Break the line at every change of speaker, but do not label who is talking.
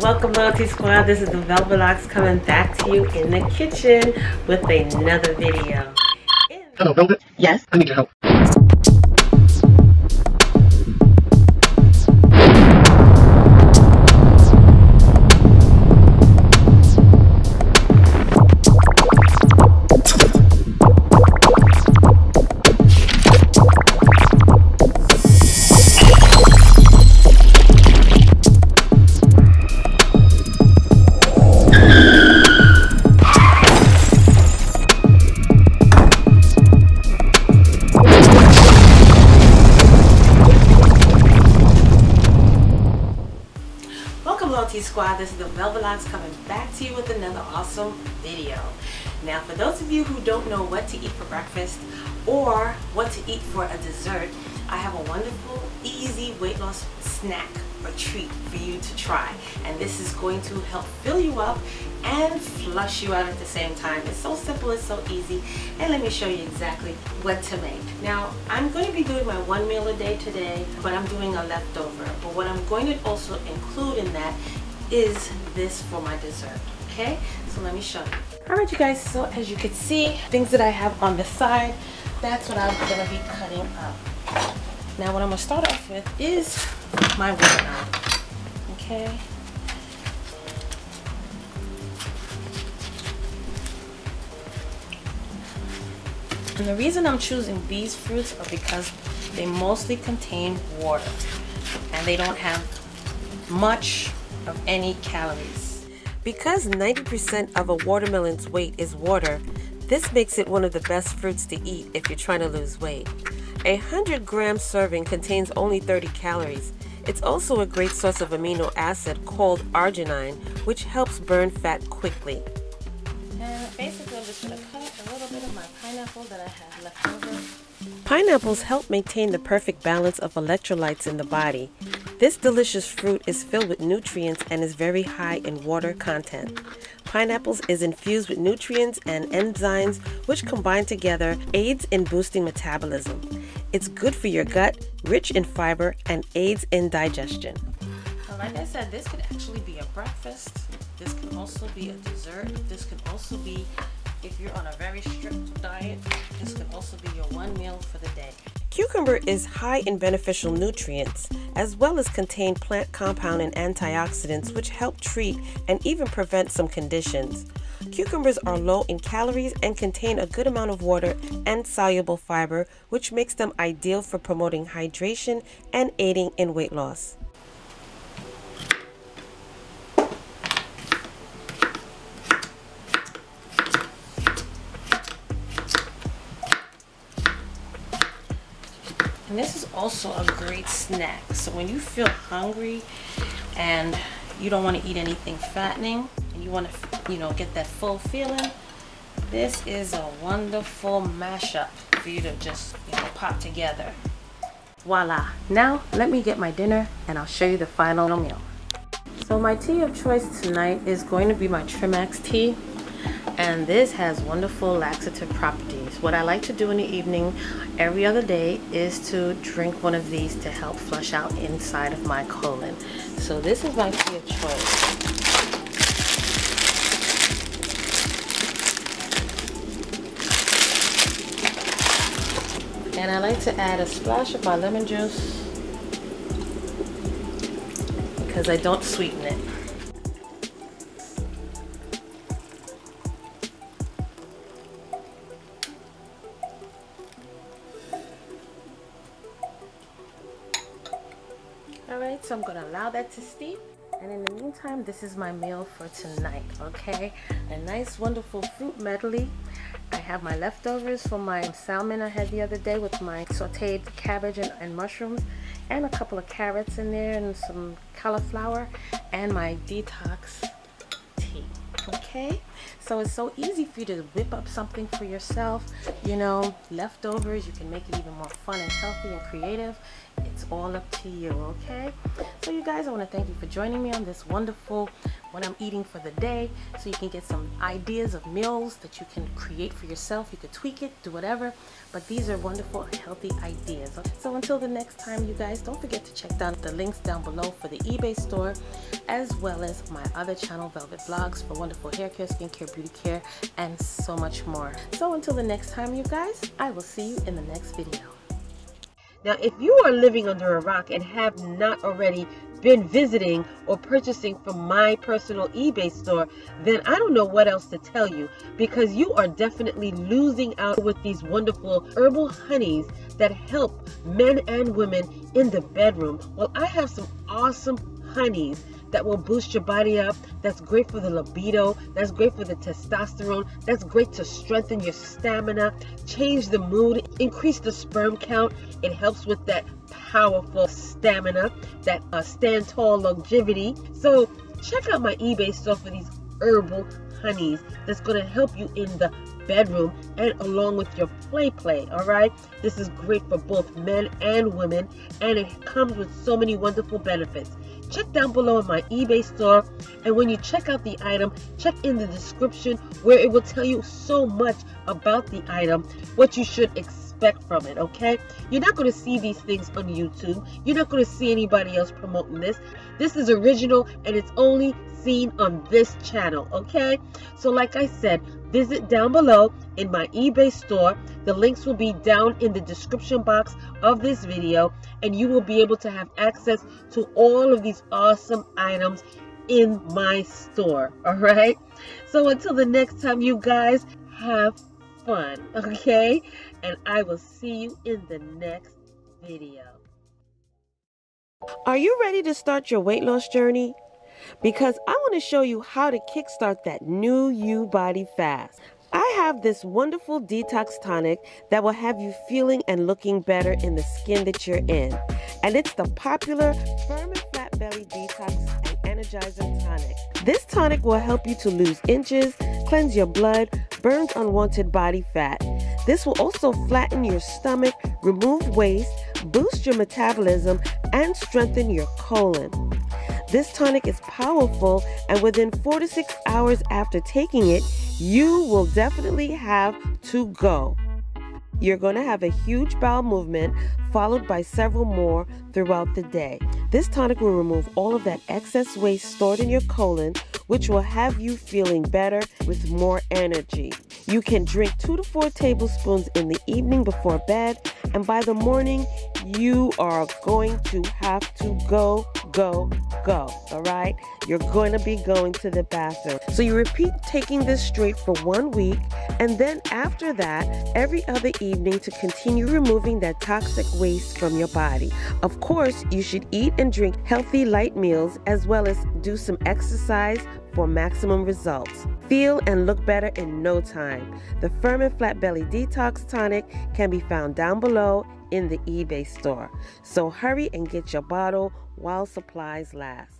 Welcome Loyalty Squad, this is the Velvet Lox coming back to you in the kitchen with another video.
Hello, Velvet.
Yes?
I need your help.
This is the Velvet Lox coming back to you with another awesome video. Now for those of you who don't know what to eat for breakfast or what to eat for a dessert, I have a wonderful, easy weight loss snack or treat for you to try. And this is going to help fill you up and flush you out at the same time. It's so simple, it's so easy. And let me show you exactly what to make. Now, I'm going to be doing my one meal a day today, but I'm doing a leftover. But what I'm going to also include in that is this for my dessert. Okay, so let me show you. All right, you guys, so as you can see, things that I have on the side, that's what I'm gonna be cutting up. Now what I'm gonna start off with is my watermelon, okay? And the reason I'm choosing these fruits are because they mostly contain water and they don't have much of any calories. Because 90% of a watermelon's weight is water, this makes it one of the best fruits to eat if you're trying to lose weight. A 100 gram serving contains only 30 calories. It's also a great source of amino acid called arginine, which helps burn fat quickly. And basically, I'm just going to cut a little bit of my pineapple that I have left over. Pineapples help maintain the perfect balance of electrolytes in the body. This delicious fruit is filled with nutrients and is very high in water content. Pineapples is infused with nutrients and enzymes which combine together aids in boosting metabolism. It's good for your gut, rich in fiber, and aids in digestion. Like I said, this could actually be a breakfast. This can also be a dessert. This can also be, if you're on a very strict diet, this could also be your one meal for the day. Cucumber is high in beneficial nutrients, as well as contain plant compound and antioxidants which help treat and even prevent some conditions. Cucumbers are low in calories and contain a good amount of water and soluble fiber, which makes them ideal for promoting hydration and aiding in weight loss. And this is also a great snack. So when you feel hungry and you don't want to eat anything fattening and you want to, you know, get that full feeling, this is a wonderful mashup for you to just, you know, pop together. Voila. Now let me get my dinner and I'll show you the final meal. So my tea of choice tonight is going to be my Trimax tea and this has wonderful laxative properties. What I like to do in the evening every other day is to drink one of these to help flush out inside of my colon. So this is my tea of choice. And I like to add a splash of my lemon juice because I don't sweeten it. Alright, so I'm to allow that to steep. And in the meantime, this is my meal for tonight, okay? A nice, wonderful fruit medley. I have my leftovers from my salmon I had the other day with my sauteed cabbage and, and mushrooms and a couple of carrots in there and some cauliflower and my detox tea, okay? So it's so easy for you to whip up something for yourself, you know, leftovers. You can make it even more fun and healthy and creative.
All up to you, okay? So you guys, I want to thank you for joining me on this wonderful what I'm eating for the day so you can get some ideas of meals that you can create for yourself. You could tweak it, do whatever, but these are wonderful, healthy ideas. So until the next time, you guys, don't forget to check down the links down below for the eBay store, as well as my other channel, Velvet Vlogs, for wonderful hair care, skincare, beauty care, and so much more. So until the next time, you guys, I will see you in the next video.
Now, if you are living under a rock and have not already been visiting or purchasing from my personal eBay store, then I don't know what else to tell you because you are definitely losing out with these wonderful herbal honeys that help men and women in the bedroom. Well, I have some awesome honeys that will boost your body up. That's great for the libido. That's great for the testosterone. That's great to strengthen your stamina, change the mood, increase the sperm count. It helps with that powerful stamina, that uh, stand tall longevity. So check out my eBay store for these herbal honeys that's going to help you in the bedroom and along with your play play all right this is great for both men and women and it comes with so many wonderful benefits check down below in my eBay store. And when you check out the item, check in the description where it will tell you so much about the item, what you should expect from it, okay? You're not going to see these things on YouTube. You're not going to see anybody else promoting this. This is original and it's only seen on this channel, okay? So like I said, visit down below in my eBay store. The links will be down in the description box of this video and you will be able to have access to all of these awesome items in my store, all right? So until the next time, you guys have fun, okay? And I will see you in the next video.
Are you ready to start your weight loss journey? because I want to show you how to kickstart that new you body fast. I have this wonderful detox tonic that will have you feeling and looking better in the skin that you're in. And it's the popular Firm and Flat Belly Detox and Energizer Tonic. This tonic will help you to lose inches, cleanse your blood, burn unwanted body fat. This will also flatten your stomach, remove waste, boost your metabolism, and strengthen your colon. This tonic is powerful, and within four to six hours after taking it, you will definitely have to go. You're going to have a huge bowel movement followed by several more throughout the day. This tonic will remove all of that excess waste stored in your colon, which will have you feeling better with more energy. You can drink two to four tablespoons in the evening before bed, and by the morning, you are going to have to go, go, go. All right? You're going to be going to the bathroom. So you repeat taking this straight for one week, and then after that, every other evening to continue removing that toxic waste from your body. Of course, you should eat and drink healthy, light meals as well as do some exercise for maximum results. Feel and look better in no time. The Firm and Flat Belly Detox Tonic can be found down below in the eBay store. So hurry and get your bottle while supplies last.